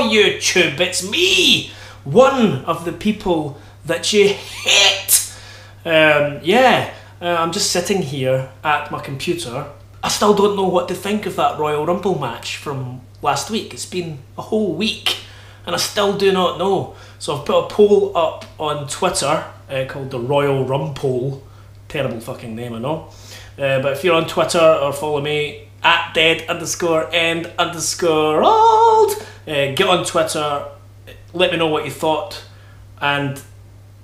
YouTube, it's me, one of the people that you hate. Um, yeah, uh, I'm just sitting here at my computer. I still don't know what to think of that Royal Rumble match from last week. It's been a whole week, and I still do not know. So I've put a poll up on Twitter uh, called the Royal Rumpoll. Terrible fucking name, I know. Uh, but if you're on Twitter or follow me at dead underscore end underscore old, uh, get on Twitter. Let me know what you thought. And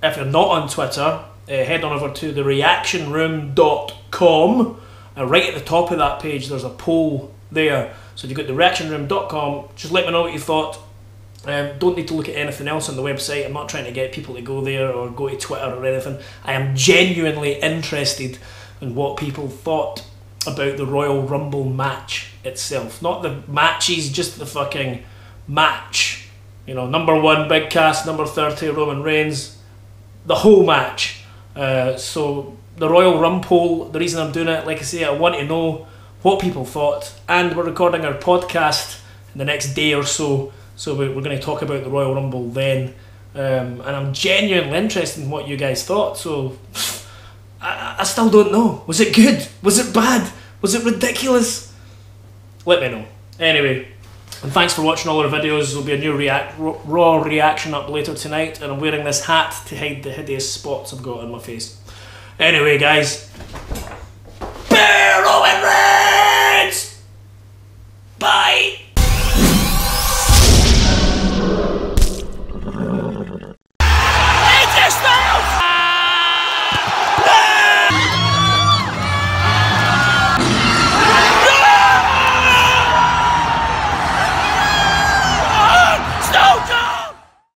if you're not on Twitter, uh, head on over to thereactionroom.com. And right at the top of that page, there's a poll there. So if you go to thereactionroom.com, just let me know what you thought. Um, don't need to look at anything else on the website. I'm not trying to get people to go there or go to Twitter or anything. I am genuinely interested in what people thought about the Royal Rumble match itself. Not the matches, just the fucking match. You know, number one, Big Cass, number 30, Roman Reigns. The whole match. Uh, so, the Royal Rumble, the reason I'm doing it, like I say, I want to know what people thought. And we're recording our podcast in the next day or so. So, we're, going to talk about the Royal Rumble then. Um, and I'm genuinely interested in what you guys thought. So, I, I still don't know. Was it good? Was it bad? Was it ridiculous? Let me know. Anyway, and thanks for watching all our videos. There'll be a new react raw reaction up later tonight, and I'm wearing this hat to hide the hideous spots I've got on my face. Anyway, guys,